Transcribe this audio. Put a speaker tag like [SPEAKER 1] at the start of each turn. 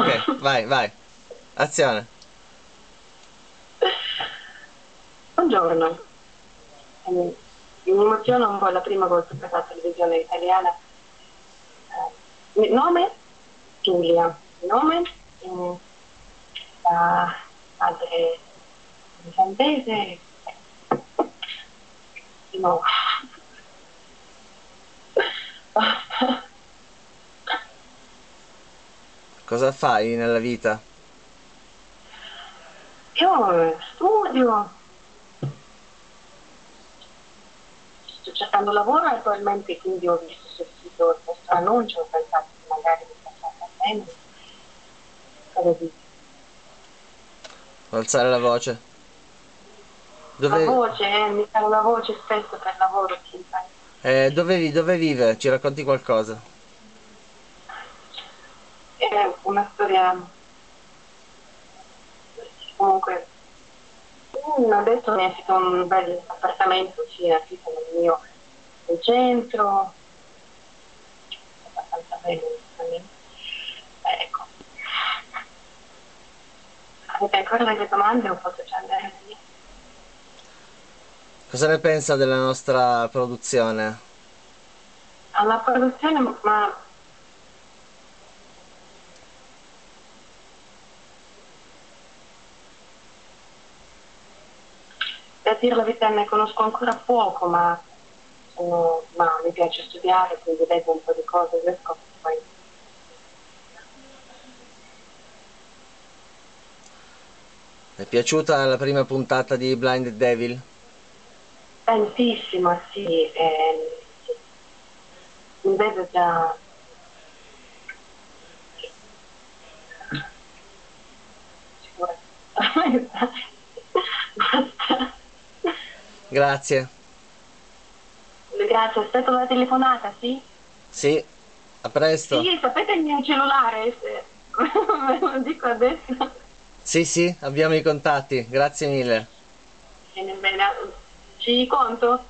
[SPEAKER 1] Ok, vai, vai. Azione.
[SPEAKER 2] Buongiorno. Eh, Mi emoziona un po' la prima volta che la televisione italiana. Eh, nome? Giulia. Nome? La madre islandese. No. Basta.
[SPEAKER 1] Cosa fai nella vita?
[SPEAKER 2] Io studio, sto cercando lavoro attualmente, quindi ho visto sul sito il vostro annuncio, ho pensato che magari mi passate a me. Cosa dici?
[SPEAKER 1] Alzare la voce.
[SPEAKER 2] La
[SPEAKER 1] Dove,
[SPEAKER 2] voce, eh, mi fa la voce spesso per lavoro,
[SPEAKER 1] eh, dove, vi- dove vive? Ci racconti qualcosa?
[SPEAKER 2] È una storia comunque mm, adesso mi affitto un bel appartamento sì, affitto nel mio in centro abbastanza bello ecco avete ancora delle domande o posso già andare via?
[SPEAKER 1] Cosa ne pensa della nostra produzione?
[SPEAKER 2] alla produzione ma per dire la verità ne conosco ancora poco ma, sono- ma mi piace studiare quindi leggo un po' di cose le scopro poi
[SPEAKER 1] È piaciuta la prima puntata di Blind Devil?
[SPEAKER 2] tantissimo sì, sì. mi vedo già basta
[SPEAKER 1] Grazie.
[SPEAKER 2] grazie aspetto la telefonata sì?
[SPEAKER 1] Sì, a presto.
[SPEAKER 2] Sì, sapete il mio cellulare, se... ve lo dico adesso.
[SPEAKER 1] Sì, sì, abbiamo i contatti. Grazie mille.
[SPEAKER 2] Bene, bene. Ci conto?